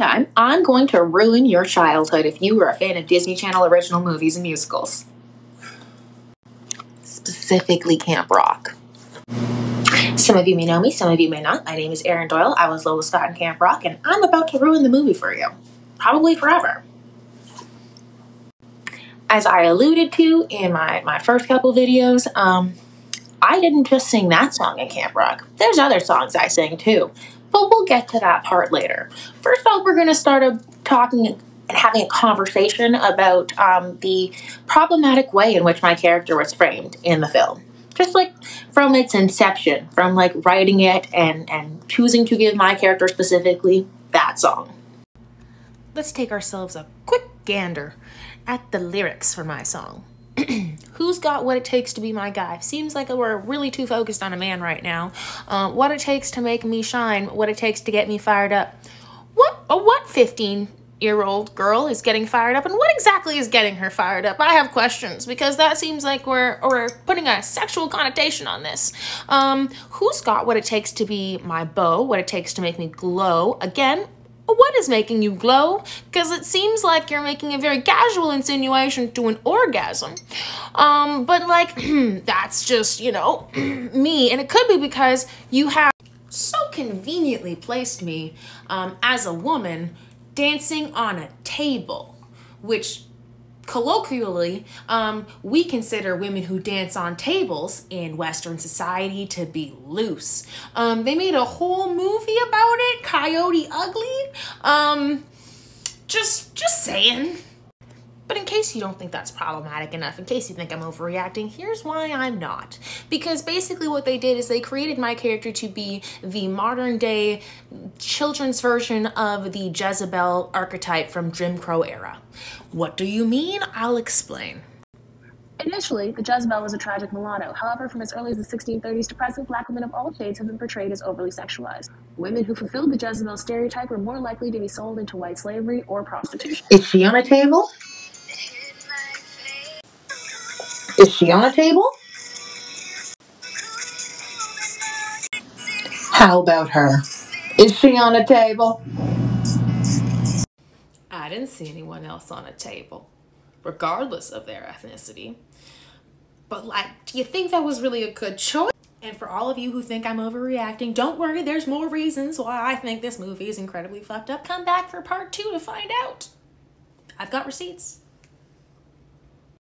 time, I'm going to ruin your childhood if you were a fan of Disney Channel original movies and musicals. Specifically, Camp Rock. Some of you may know me, some of you may not. My name is Aaryn Doyle. I was Lola Scott in Camp Rock, and I'm about to ruin the movie for you. Probably forever. As I alluded to in my, my first couple videos, um, I didn't just sing that song in Camp Rock. There's other songs I sing too, but we'll get to that part later. First off, we're going to start a, talking and having a conversation about um, the problematic way in which my character was framed in the film. Just like from its inception, from like writing it and, and choosing to give my character specifically that song. Let's take ourselves a quick gander at the lyrics for my song. Who's got what it takes to be my guy? Seems like we're really too focused on a man right now. Uh, what it takes to make me shine, what it takes to get me fired up. What, a what 15 year old girl is getting fired up and what exactly is getting her fired up i have questions because that seems like we're we're putting a sexual connotation on this um who's got what it takes to be my beau what it takes to make me glow again what is making you glow? Because it seems like you're making a very casual insinuation to an orgasm. Um, but like, that's just, you know, me. And it could be because you have so conveniently placed me um, as a woman dancing on a table, which colloquially, um, we consider women who dance on tables in Western society to be loose. Um, they made a whole movie about it, Coyote Ugly. Um, just, just saying. But in case you don't think that's problematic enough, in case you think I'm overreacting, here's why I'm not. Because basically what they did is they created my character to be the modern day children's version of the Jezebel archetype from Jim Crow era. What do you mean? I'll explain. Initially, the Jezebel was a tragic mulatto. However, from as early as the 1630s to present, black women of all shades have been portrayed as overly sexualized. Women who fulfilled the Jezebel stereotype were more likely to be sold into white slavery or prostitution. Is she on a table? Is she on a table? How about her? Is she on a table? I didn't see anyone else on a table, regardless of their ethnicity. But, like, do you think that was really a good choice? And for all of you who think I'm overreacting, don't worry, there's more reasons why I think this movie is incredibly fucked up. Come back for part two to find out. I've got receipts.